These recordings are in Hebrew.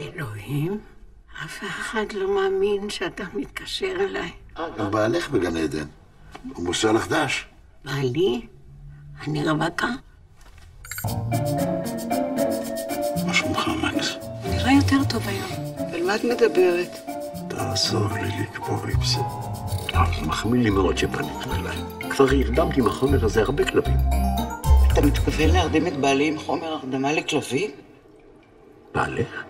אלוהים, אף אחד לא מאמין שאתה מתקשר אליי. גם בעלך בגן עדן. הוא מוסר לך דש. בעלי? אני רווקה? מה שלומך, מקס? נראה יותר טוב היום. על מה את מדברת? תעזור לי לקבור עם זה. זה מחמיא לי מאוד שפנית אליי. כבר הרדמתי מהחומר הזה הרבה כלבים. אתה מתכוון להרדים את בעלי עם חומר הרדמה לכלבים? בעלך?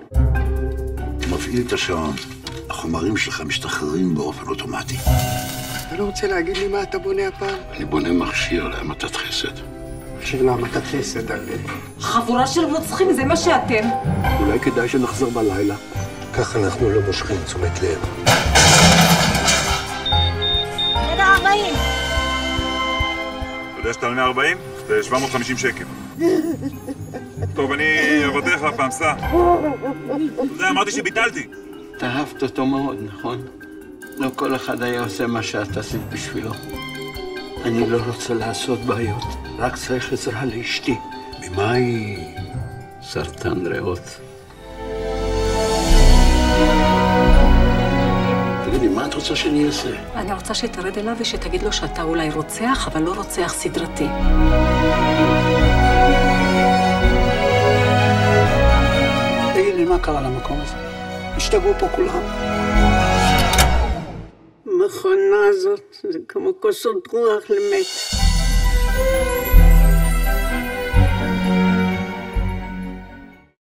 מפעיל את השעון. החומרים שלך משתחררים באופן אוטומטי. אתה לא רוצה להגיד לי מה אתה בונה הפעם? אני בונה מכשיר להמתת חסד. מכשיר להמתת חסד על... חבורה של רוצחים, זה מה שאתם. אולי כדאי שנחזור בלילה. כך אנחנו לא מושכים תשומת לב. אתה יודע שאתה על 140? זה 750 שקל. טוב, אני אבטח הפעם, סע. אתה יודע, אמרתי שביטלתי. אתה אהבת אותו מאוד, נכון? לא כל אחד היה עושה מה שאת עשית בשבילו. אני לא רוצה לעשות בעיות, רק צריך עזרה לאשתי. ממה היא... סרטן ריאות. רוצה שאני אעשה? אני רוצה שתרד אליו ושתגיד לו שאתה אולי רוצח, אבל לא רוצח סדרתי. תגיד לי, מה קרה למקום הזה? השתגעו פה כולם. המכונה הזאת זה כמו כוסות רוח למת.